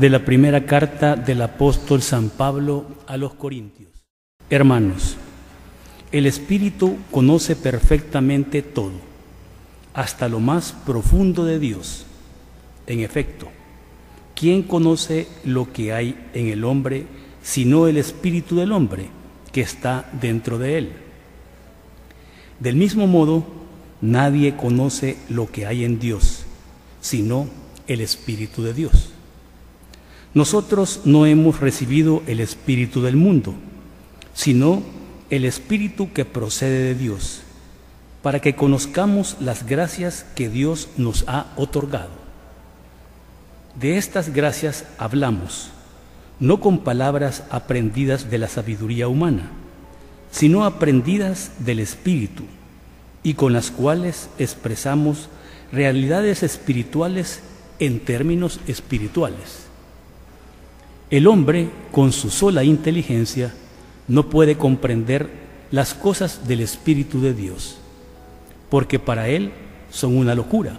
de la primera carta del apóstol San Pablo a los Corintios. Hermanos, el Espíritu conoce perfectamente todo, hasta lo más profundo de Dios. En efecto, ¿quién conoce lo que hay en el hombre sino el Espíritu del hombre que está dentro de él? Del mismo modo, nadie conoce lo que hay en Dios, sino el Espíritu de Dios. Nosotros no hemos recibido el Espíritu del mundo, sino el Espíritu que procede de Dios, para que conozcamos las gracias que Dios nos ha otorgado. De estas gracias hablamos, no con palabras aprendidas de la sabiduría humana, sino aprendidas del Espíritu, y con las cuales expresamos realidades espirituales en términos espirituales. El hombre, con su sola inteligencia, no puede comprender las cosas del Espíritu de Dios, porque para él son una locura.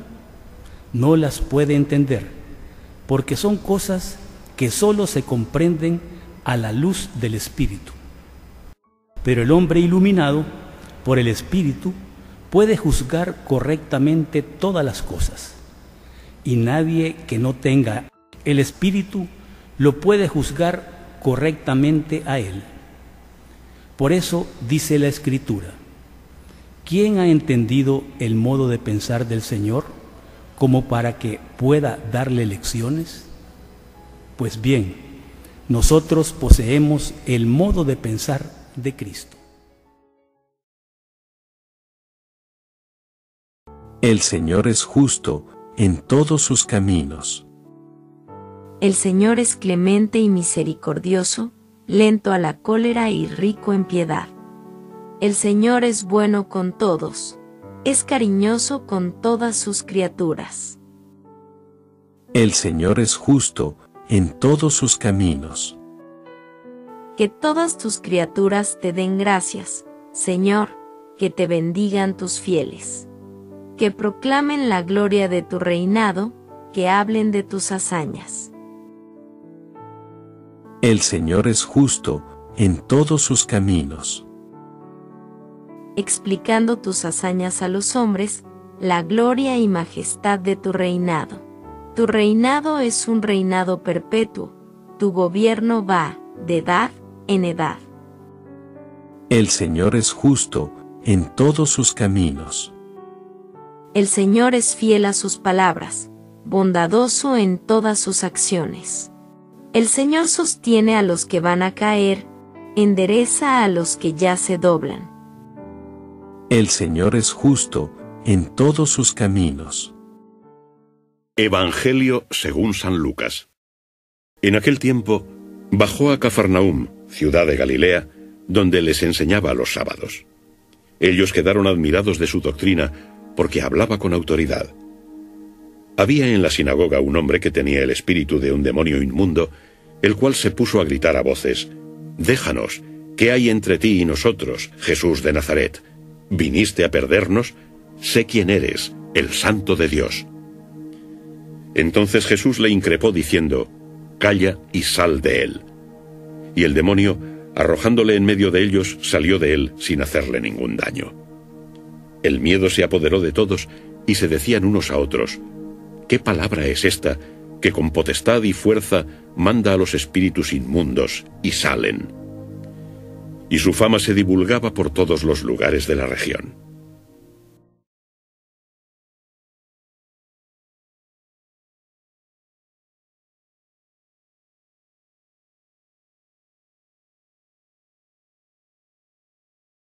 No las puede entender, porque son cosas que sólo se comprenden a la luz del Espíritu. Pero el hombre iluminado por el Espíritu puede juzgar correctamente todas las cosas, y nadie que no tenga el Espíritu lo puede juzgar correctamente a él. Por eso dice la Escritura, ¿quién ha entendido el modo de pensar del Señor como para que pueda darle lecciones? Pues bien, nosotros poseemos el modo de pensar de Cristo. El Señor es justo en todos sus caminos. El Señor es clemente y misericordioso, lento a la cólera y rico en piedad. El Señor es bueno con todos, es cariñoso con todas sus criaturas. El Señor es justo en todos sus caminos. Que todas tus criaturas te den gracias, Señor, que te bendigan tus fieles que proclamen la gloria de tu reinado, que hablen de tus hazañas. El Señor es justo en todos sus caminos. Explicando tus hazañas a los hombres, la gloria y majestad de tu reinado. Tu reinado es un reinado perpetuo, tu gobierno va de edad en edad. El Señor es justo en todos sus caminos. El Señor es fiel a sus palabras, bondadoso en todas sus acciones. El Señor sostiene a los que van a caer, endereza a los que ya se doblan. El Señor es justo en todos sus caminos. Evangelio según San Lucas. En aquel tiempo bajó a Cafarnaum, ciudad de Galilea, donde les enseñaba los sábados. Ellos quedaron admirados de su doctrina, porque hablaba con autoridad. Había en la sinagoga un hombre que tenía el espíritu de un demonio inmundo, el cual se puso a gritar a voces, Déjanos, ¿qué hay entre ti y nosotros, Jesús de Nazaret? ¿Viniste a perdernos? Sé quién eres, el santo de Dios. Entonces Jesús le increpó diciendo, Calla y sal de él. Y el demonio, arrojándole en medio de ellos, salió de él sin hacerle ningún daño. El miedo se apoderó de todos y se decían unos a otros, ¿qué palabra es esta que con potestad y fuerza manda a los espíritus inmundos y salen? Y su fama se divulgaba por todos los lugares de la región.